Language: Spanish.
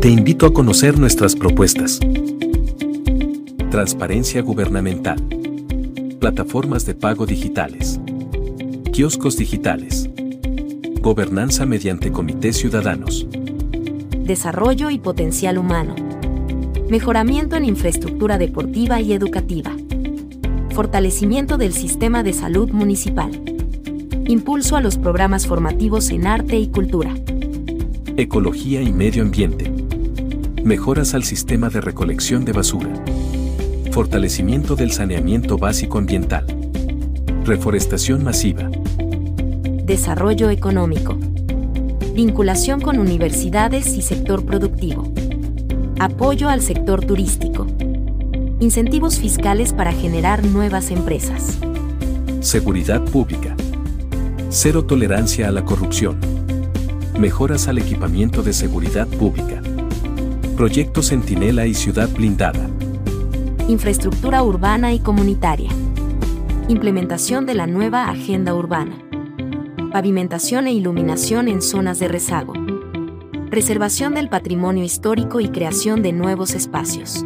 Te invito a conocer nuestras propuestas. Transparencia gubernamental. Plataformas de pago digitales. Kioscos digitales. Gobernanza mediante comités ciudadanos. Desarrollo y potencial humano. Mejoramiento en infraestructura deportiva y educativa. Fortalecimiento del sistema de salud municipal. Impulso a los programas formativos en arte y cultura. Ecología y medio ambiente. Mejoras al sistema de recolección de basura. Fortalecimiento del saneamiento básico ambiental. Reforestación masiva. Desarrollo económico. Vinculación con universidades y sector productivo. Apoyo al sector turístico. Incentivos fiscales para generar nuevas empresas. Seguridad pública. Cero tolerancia a la corrupción. Mejoras al equipamiento de seguridad pública. Proyecto Centinela y Ciudad Blindada. Infraestructura urbana y comunitaria. Implementación de la nueva agenda urbana. Pavimentación e iluminación en zonas de rezago. Preservación del patrimonio histórico y creación de nuevos espacios.